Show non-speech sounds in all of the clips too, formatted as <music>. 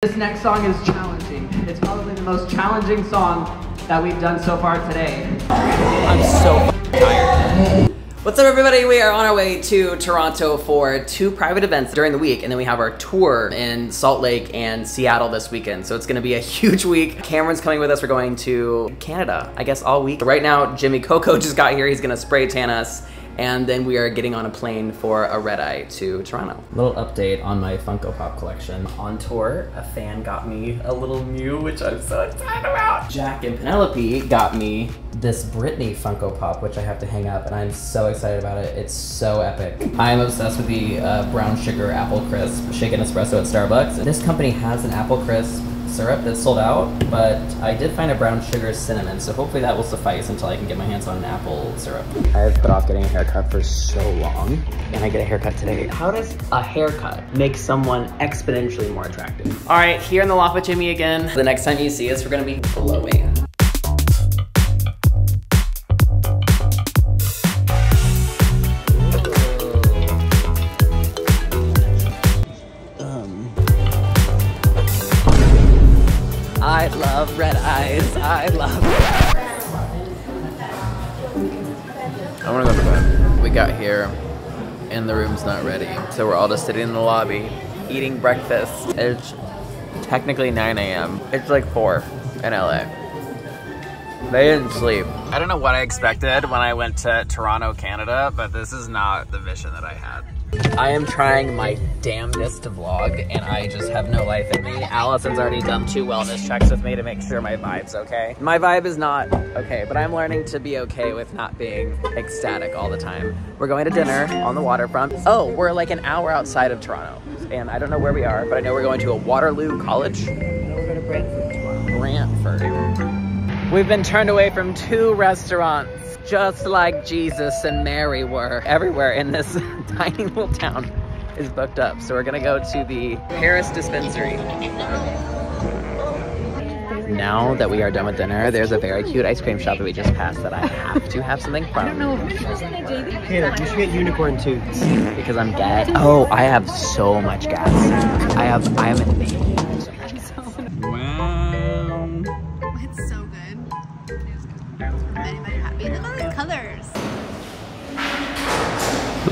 This next song is challenging. It's probably the most challenging song that we've done so far today. I'm so tired. What's up, everybody? We are on our way to Toronto for two private events during the week, and then we have our tour in Salt Lake and Seattle this weekend. So it's gonna be a <laughs> huge week. Cameron's coming with us. We're going to Canada, I guess, all week. Right now, Jimmy Coco <laughs> just got here. He's gonna spray tan us and then we are getting on a plane for a red eye to Toronto. Little update on my Funko Pop collection. On tour, a fan got me a little Mew, which I'm so excited about. Jack and Penelope got me this Britney Funko Pop, which I have to hang up, and I'm so excited about it. It's so epic. I'm obsessed with the uh, brown sugar apple crisp shaken espresso at Starbucks. This company has an apple crisp syrup that's sold out, but I did find a brown sugar cinnamon, so hopefully that will suffice until I can get my hands on an apple syrup. I've put off getting a haircut for so long, and I get a haircut today. How does a haircut make someone exponentially more attractive? All right, here in the loft with Jimmy again. The next time you see us, we're gonna be glowing. I love red eyes. I love I wanna go to bed. We got here and the room's not ready. So we're all just sitting in the lobby eating breakfast. It's technically 9 a.m. It's like 4 in LA. They didn't sleep. I don't know what I expected when I went to Toronto, Canada, but this is not the vision that I had. I am trying my damnedest to vlog, and I just have no life in me. Allison's already done two wellness checks with me to make sure my vibe's okay. My vibe is not okay, but I'm learning to be okay with not being ecstatic all the time. We're going to dinner on the waterfront. Oh, we're like an hour outside of Toronto, and I don't know where we are, but I know we're going to a Waterloo College. We're going to Brantford tomorrow. Brantford. We've been turned away from two restaurants just like Jesus and Mary were. Everywhere in this <laughs> tiny little town is booked up. So we're gonna go to the Paris Dispensary. Now that we are done with dinner, there's a very cute ice cream shop that we just passed that I have to have something from. I don't know if Caleb, you should get unicorn toots. Because I'm gay. Oh, I have so much gas. I have, I am in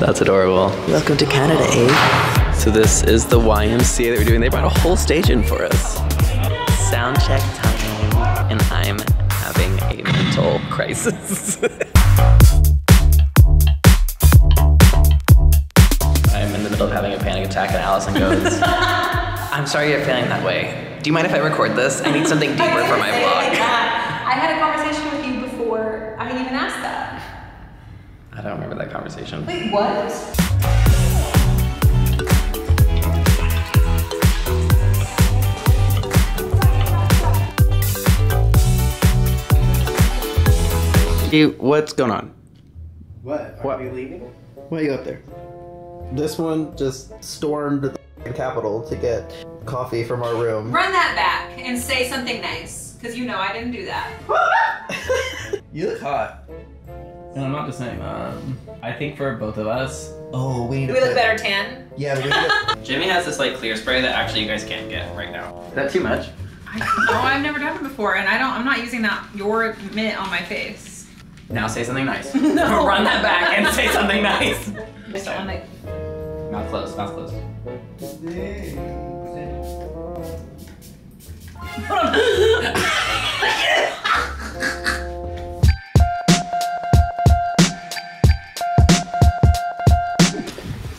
That's adorable. Welcome to Canada, eh? So this is the YMCA that we're doing. They brought a whole stage in for us. Sound check time, and I'm having a mental crisis. <laughs> I'm in the middle of having a panic attack and Allison goes, <laughs> I'm sorry you're feeling that way. Do you mind if I record this? I need something deeper for my <laughs> vlog. I had a conversation with you before I even asked that. I don't remember that conversation. Wait, what? Dude, what's going on? What? Are What? we leaving? Why are you up there? This one just stormed the Capitol to get coffee from our room. Run that back and say something nice, because you know I didn't do that. <laughs> You look hot. And I'm not just saying that. I think for both of us. Oh, we need Do to we look put- better tan? Yeah, we need to. Jimmy has this like clear spray that actually you guys can't get right now. Is that too much? I don't know. I've never done it before, and I don't. I'm not using that your mitt on my face. Now say something nice. <laughs> No. Run that back and say something nice. Just don't want Mouth closed, mouth closed.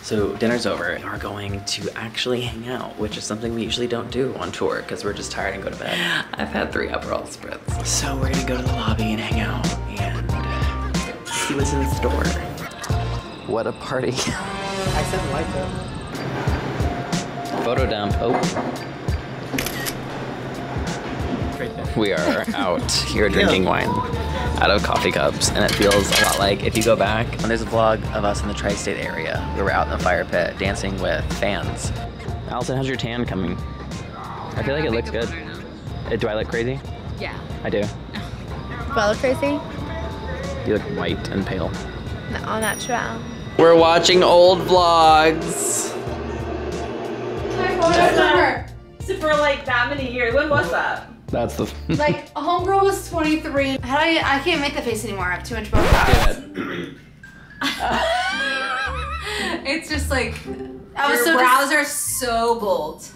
So dinner's over. And we're going to actually hang out, which is something we usually don't do on tour because we're just tired and go to bed. I've had three Aperol spritz. So we're gonna go to the lobby and hang out and see what's in store. What a party. I said like it. Photo dump. Oh. We are <laughs> out here drinking wine out of coffee cups, and it feels a lot like if you go back. And there's a vlog of us in the tri-state area. We were out in the fire pit dancing with fans. Allison, how's your tan coming? I feel like it looks good. Uh, Do I look crazy? Yeah. I do. <laughs> Do I look crazy? You look white and pale. No, all natural. We're watching old vlogs. Hi, for like that many years. When was that? That's the. <laughs> Like, homegirl was 23. How do I, I can't make the face anymore. I have too much Botox. <laughs> it's just like, I was Your so brows are so bold.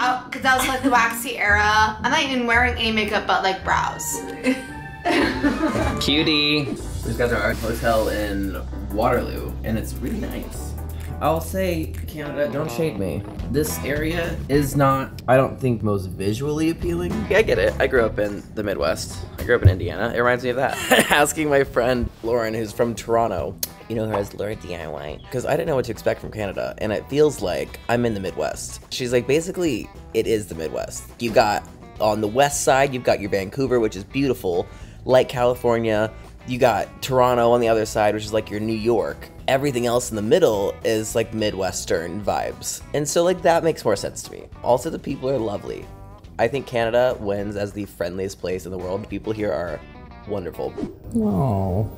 Oh because that was like the waxy era. I'm not even wearing any makeup but like brows. Cutie. These guys are at our hotel in Waterloo, and it's really nice. I'll say, Canada, don't shade me. This area is not, I don't think, most visually appealing. Yeah, I get it. I grew up in the Midwest. I grew up in Indiana. It reminds me of that. <laughs> Asking my friend Lauren, who's from Toronto, you know her as LaurDIY, because I didn't know what to expect from Canada, and it feels like I'm in the Midwest. She's like, basically, it is the Midwest. You got on the west side, you've got your Vancouver, which is beautiful, like California. You got Toronto on the other side, which is like your New York. Everything else in the middle is like Midwestern vibes. And so, like, that makes more sense to me. Also, the people are lovely. I think Canada wins as the friendliest place in the world. People here are wonderful. Oh.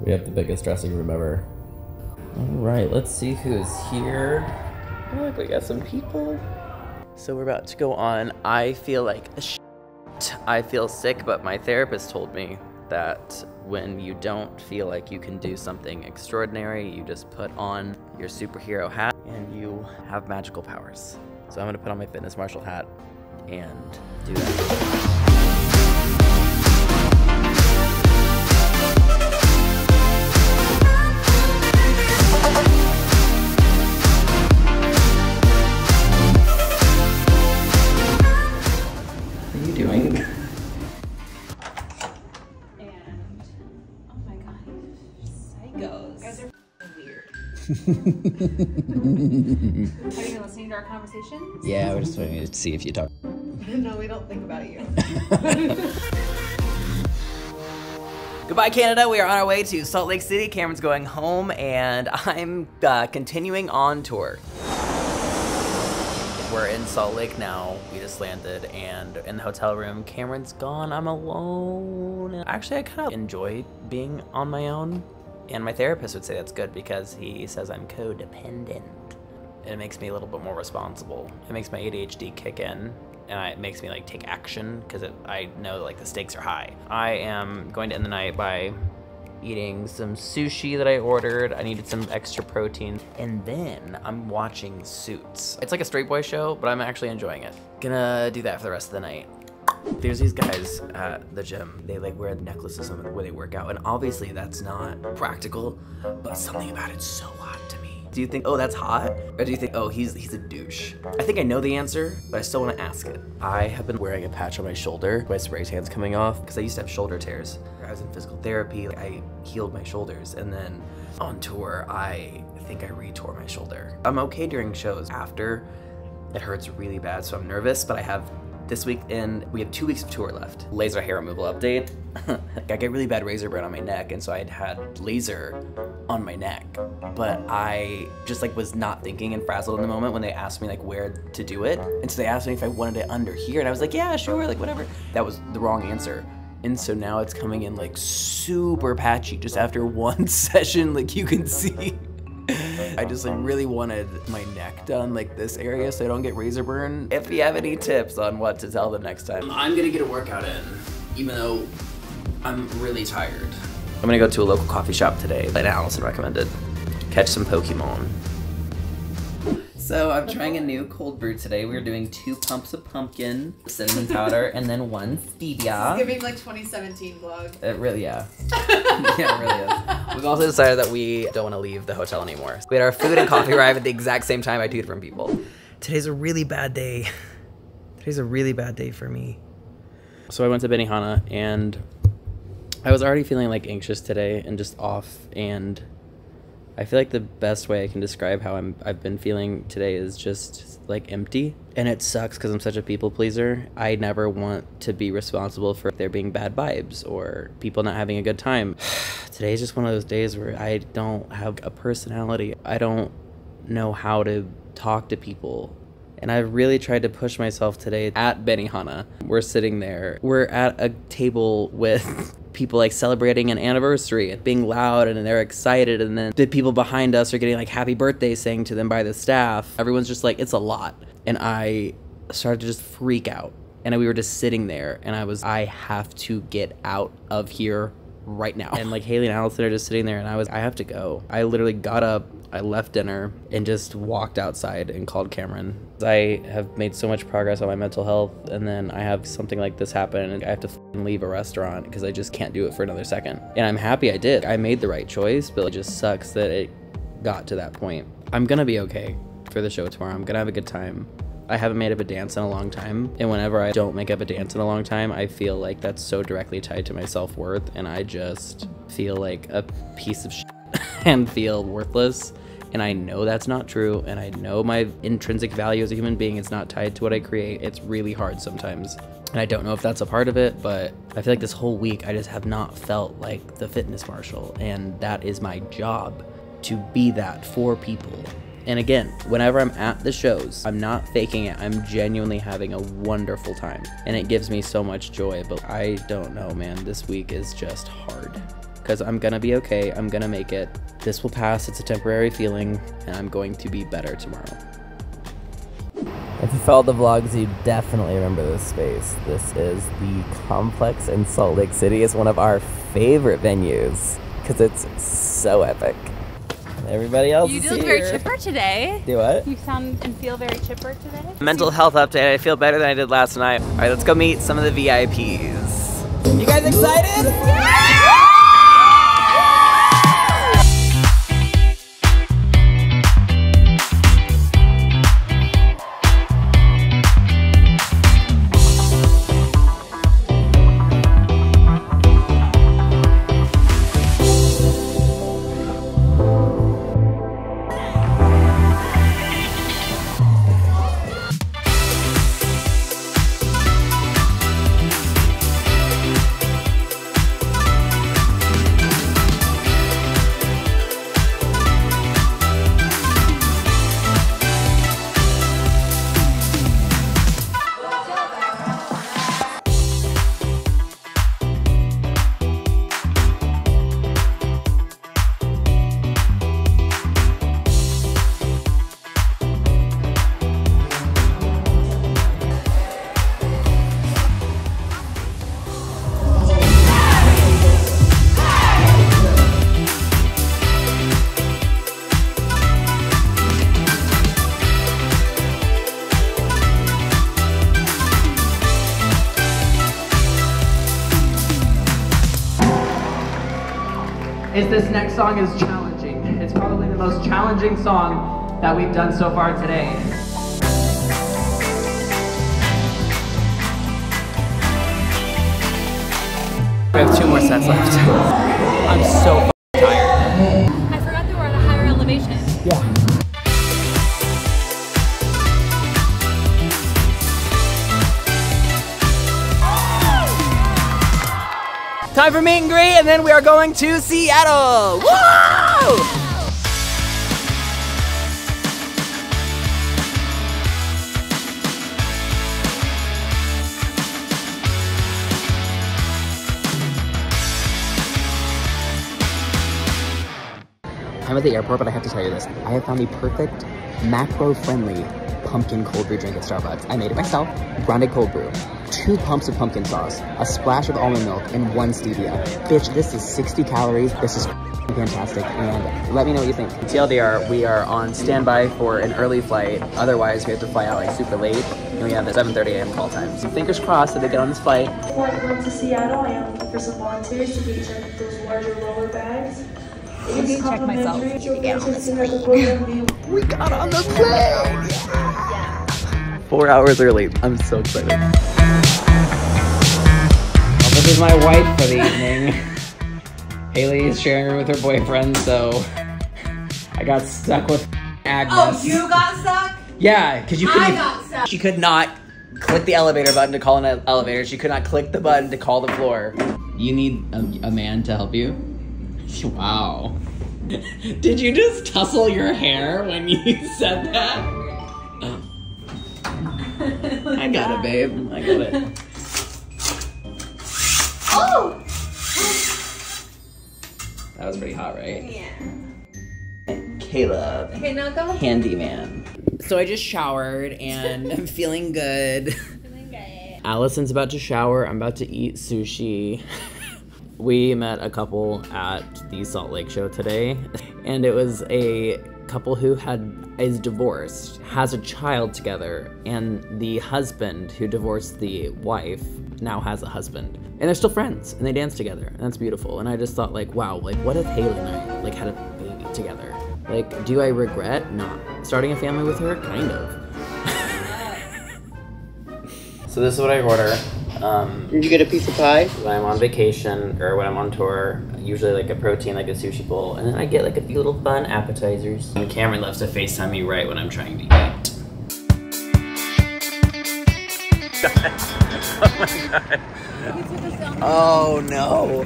We have the biggest dressing room ever. All right, let's see who's here. Oh, look, we got some people. So, we're about to go on. I feel like. I feel sick, but my therapist told me that when you don't feel like you can do something extraordinary, you just put on your superhero hat and you have magical powers. So, I'm gonna put on my fitness marshall hat and do that. Conversations? Yeah, we're just waiting to see if you talk. <laughs> no, we don't think about you. <laughs> Goodbye, Canada. We are on our way to Salt Lake City. Cameron's going home, and I'm uh, continuing on tour. We're in Salt Lake now. We just landed, and in the hotel room, Cameron's gone. I'm alone. Actually, I kind of enjoy being on my own, and my therapist would say that's good because he says I'm codependent. It makes me a little bit more responsible. It makes my ADHD kick in, and I, it makes me like take action because I know like the stakes are high. I am going to end the night by eating some sushi that I ordered. I needed some extra protein, and then I'm watching Suits. It's like a straight boy show, but I'm actually enjoying it. Gonna do that for the rest of the night. There's these guys at the gym. They like wear necklaces on where they work out, and obviously that's not practical, but something about it's so hot to me. Do you think, oh, that's hot? Or do you think, oh, he's he's a douche? I think I know the answer, but I still want to ask it. I have been wearing a patch on my shoulder. My spray tan's coming off because I used to have shoulder tears. I was in physical therapy. I healed my shoulders, and then on tour, I think I re-tore my shoulder. I'm okay during shows. After, it hurts really bad, so I'm nervous. But I have this week in we have two weeks of tour left. Laser hair removal update. <laughs> I get really bad razor burn on my neck, and so I had had laser on my neck. But I just like was not thinking and frazzled in the moment when they asked me like where to do it. And so they asked me if I wanted it under here, and I was like, yeah, sure, like whatever. That was the wrong answer. And so now it's coming in like super patchy just after <laughs> one <laughs> session, like you can see. I just like really wanted my neck done like this area so I don't get razor burn. If you have any tips on what to tell them next time, I'm gonna get a workout in, even though I'm really tired. I'm gonna go to a local coffee shop today that Allison recommended. Catch some Pokemon. So I'm trying a new cold brew today. We're doing two pumps of pumpkin, cinnamon powder, <laughs> and then one stevia. It's giving like 2017 vlog. It really, yeah. <laughs> yeah, it really is. We've also decided that we don't want to leave the hotel anymore. We had our food and coffee arrive at the exact same time by two different people. Today's a really bad day. Today's a really bad day for me. So I went to Benihana and I was already feeling like anxious today and just off and I feel like the best way I can describe how I'm I've been feeling today is just like empty. And it sucks because I'm such a people pleaser. I never want to be responsible for there being bad vibes or people not having a good time. <sighs> Today's just one of those days where I don't have a personality. I don't know how to talk to people. And I really tried to push myself today at Benihana. We're sitting there. We're at a table with people like celebrating an anniversary and being loud and they're excited and then the people behind us are getting like happy birthday saying to them by the staff. Everyone's just like it's a lot. And i started to just freak out. And we were just sitting there and i was i have to get out of here right now. And like haley and allison are just sitting there and i was i have to go. I literally got up i left dinner and just walked outside and called cameron. I have made so much progress on my mental health and then i have something like this happen and i have to leave a restaurant because i just can't do it for another second. And i'm happy i did. I made the right choice but it just sucks that it got to that point. I'm gonna be okay for the show tomorrow. I'm gonna have a good time I haven't made up a dance in a long time. And whenever I don't make up a dance in a long time, I feel like that's so directly tied to my self worth. And I just feel like a piece of shit <laughs> and feel worthless. And I know that's not true. And I know my intrinsic value as a human being is not tied to what I create. It's really hard sometimes. And I don't know if that's a part of it, but I feel like this whole week I just have not felt like the fitness marshall. And that is my job to be that for people. And again, whenever I'm at the shows, I'm not faking it. I'm genuinely having a wonderful time. And it gives me so much joy. But I don't know, man. This week is just hard. Because I'm gonna be okay. I'm gonna make it. This will pass. It's a temporary feeling. And I'm going to be better tomorrow. If you followed the vlogs, you definitely remember this space. This is the complex in Salt Lake City. It's one of our favorite venues because it's so epic. Everybody else You is do look here. very chipper today. Do what? You sound and feel very chipper today. Mental health update. I feel better than I did last night. All right, let's go meet some of the VIPs. You guys excited? is next song is challenging. It's probably the most challenging song that we've done so far today. We have two more sets left. <laughs> I'm so tired. I forgot they were at a higher elevation. Time for meet and greet, and then we are going to Seattle. Woo! I'm at the airport, but I have to tell you this. I have found the perfect macro-friendly pumpkin cold brew drink at Starbucks. I made it myself, grande cold brew, two pumps of pumpkin sauce, a splash of almond milk, and one stevia. Bitch, this is 60 calories. This is fantastic, and let me know what you think. TLDR, we are on standby for an early flight. Otherwise, we have to fly out like super late, and we have a 7.30 a.m. call time. So fingers crossed that they get on this flight. Before I went to Seattle, I am looking for some volunteers to get check those larger roller bags. I need to check myself. I need to get on this plane. We got on the plane! Four hours early. I'm so excited. This is my wife for the evening. <laughs> Haley is sharing her with her boyfriend, so I got stuck with Agnes. Oh, you got stuck? Yeah, because you couldn't. got stuck. She could not click the elevator button to call an elevator. She could not click the button to call the floor. You need a, a man to help you. <laughs> Wow. <laughs> Did you just tussle your hair when you said that? I got it, babe. I got it. Oh! was pretty hot, right? Yeah. Caleb, Okay, now go. handyman. So I just showered and I'm <laughs> feeling good. Feeling good. Allison's about to shower. I'm about to eat sushi. we met a couple at the Salt Lake show today, and it was a couple who had is divorced, has a child together, and the husband who divorced the wife now has a husband. And they're still friends and they dance together. And that's beautiful. And I just thought like, wow, like what if Haley and I like had a baby together? Like, do I regret not starting a family with her? Kind of. <laughs> So this is what I order. Um, Did you get a piece of pie? when I'm on vacation or when I'm on tour, usually like a protein, like a sushi bowl, and then I get like a few little fun appetizers. And Cameron loves to FaceTime me right when I'm trying to eat. Oh my god! Oh no.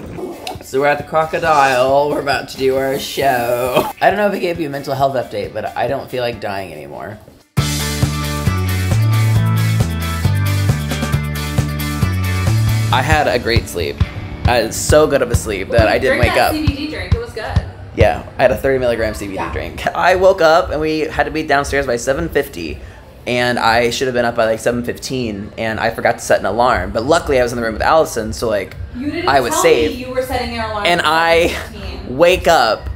So we're at the crocodile. We're about to do our show. I don't know if I gave you a mental health update, but I don't feel like dying anymore. I had a great sleep. I was so good of a sleep that I didn't wake up. CBD drink. It was good. Yeah, I had a 30 milligram CBD Yeah. drink. I woke up and we had to be downstairs by 7:50, and I should have been up by like 7:15, and I forgot to set an alarm. But luckily, I was in the room with Allison, so like You didn't I was tell safe. me you were setting your alarm. and I wake up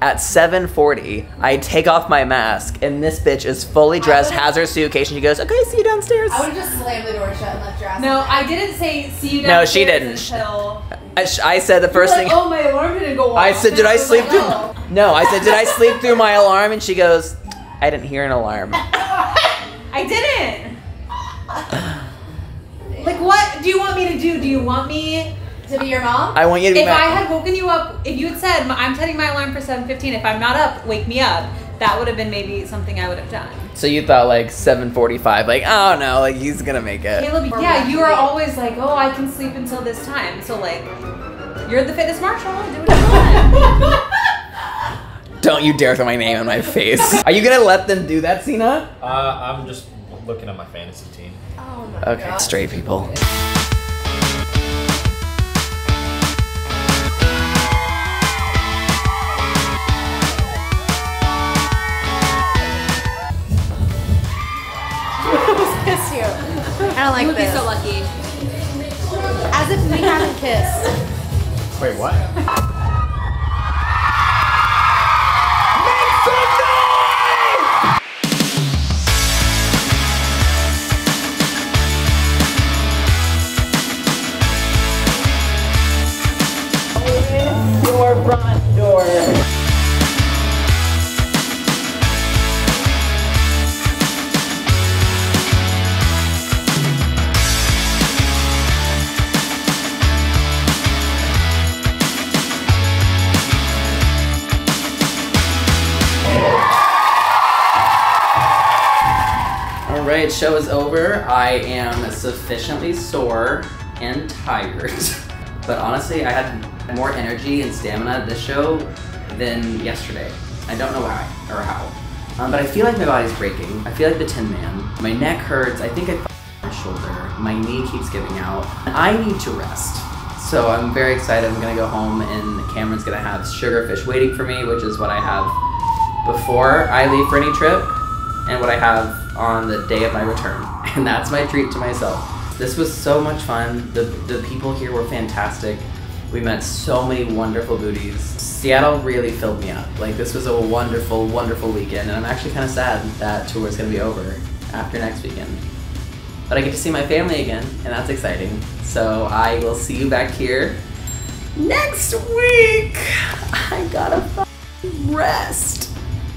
at 7:40. I take off my mask, and this bitch is fully dressed, would've- has her suitcase, and she goes, "Okay, see you downstairs." I would just slam the door shut and left your ass. No, I didn't say see you No, she didn't. Until I, I said the first were thing. oh, my alarm didn't go off. I said, "Did I was sleep like, through?" "Oh." No, I said, "Did I sleep through my alarm?" And she goes, "I didn't hear an alarm." <laughs> I didn't. like, what do you want me to do? Do you want me? To be your mom? I want you to be If my. I had woken you up, if you had said I'm setting my alarm for 7:15, if I'm not up, wake me up. That would have been maybe something I would have done. so you thought like 7:45, like oh no, like he's gonna make it. Caleb, Or yeah, would you you are always like, oh, I can sleep until this time. So like, you're the fitness marshall. Do what you want. <laughs> Don't you dare throw my name in my face. <laughs> Are you gonna let them do that, Cena? Uh, I'm just looking at my fantasy team. Oh my Okay, god. straight people. We. Wait, what? <laughs> show is over. I am sufficiently sore and tired. <laughs> but honestly, I had more energy and stamina this show than yesterday. I don't know why or how. Um, but I feel like my body's breaking. I feel like the Tin Man. My neck hurts. I think I my shoulder. My knee keeps giving out. I need to rest. So I'm very excited. I'm gonna go home and Cameron's gonna have sugarfish waiting for me, which is what I have before I leave for any trip and what I have on the day of my return. <laughs> And that's my treat to myself. This was so much fun. The, the people here were fantastic. We met so many wonderful booties. Seattle really filled me up. Like, this was a wonderful, wonderful weekend. And I'm actually kind of sad that tour is going to be over after next weekend. But I get to see my family again, and that's exciting. So I will see you back here next week. <laughs> I gotta rest.